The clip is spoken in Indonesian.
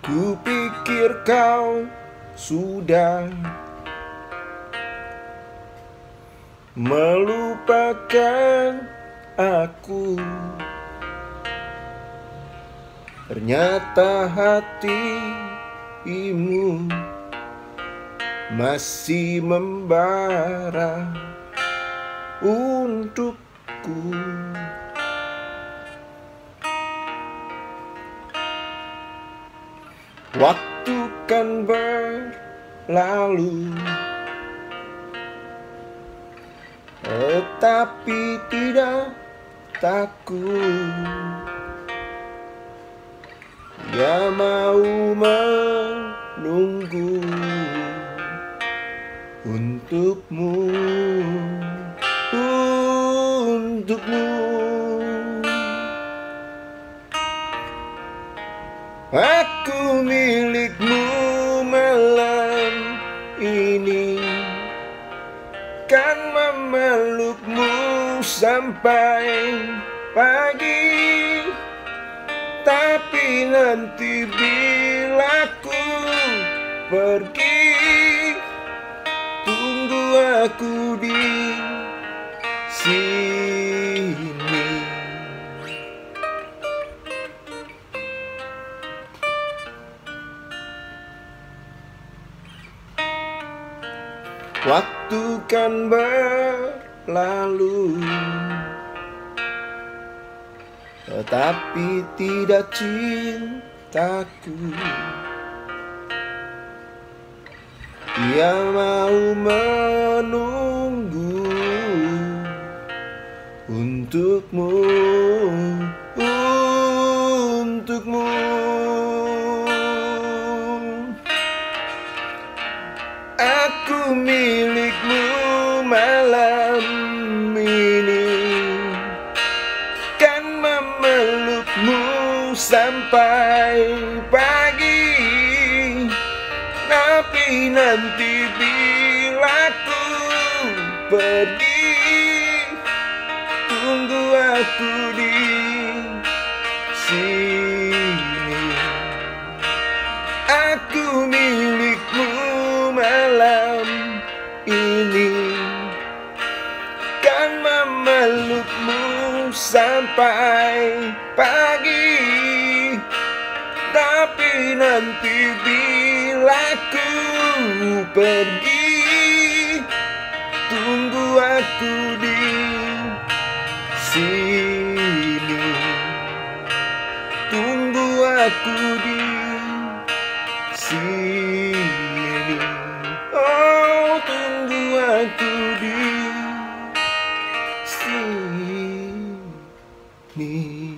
Kupikir kau sudah melupakan aku. Ternyata hatimu masih membara untukku Waktu kan berlalu. Tetapi tidak takut. Ya mau menunggu Untukmu Untukmu Aku milikmu malam ini Kan memelukmu sampai pagi. Tapi nanti bila ku pergi Waktu kan berlalu. Tetapi tidak cintaku. Dia mau menunggu Untukmu malam ini. Kan memelukmu sampai pagi. Tapi nanti bila ku pergi Tunggu aku di Kan memelukmu sampai pagi. Tapi nanti bila ku pergi Tunggu aku di sini. Tunggu aku di sini see me.